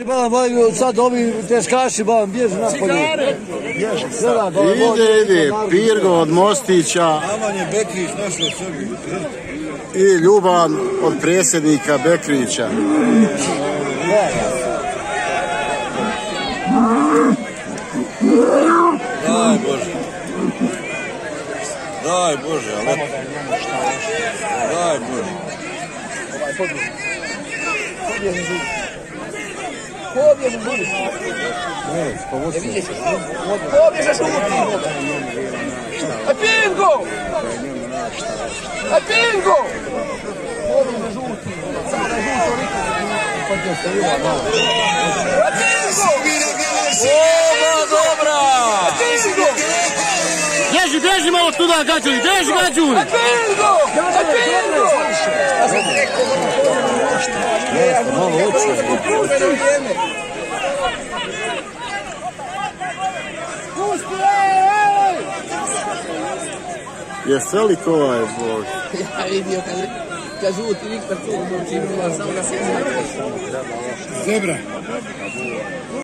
Balan, balan, sad ovi teskaši, balan, bježi napolje. Bježi, sada, balan, Ide, ide, Pirgo od Mostića Aman je Bekrić našao sebi. i Ljuban od predsjednika Bekrića. Daj Bože. Daj Bože, ali... Daj Bože. Šuti! A Кого бежишь? Вот кого бежишь? Апинго! Апинго! Оба добра! Бежи, бежи мало туда, Гаджури, бежи, Гаджури! Апинго! Апинго! Молодцы! Li ko ovaj Bog? Ja vidio kad, žuti Viktor tu učinila samo da se izmatra. Zebra.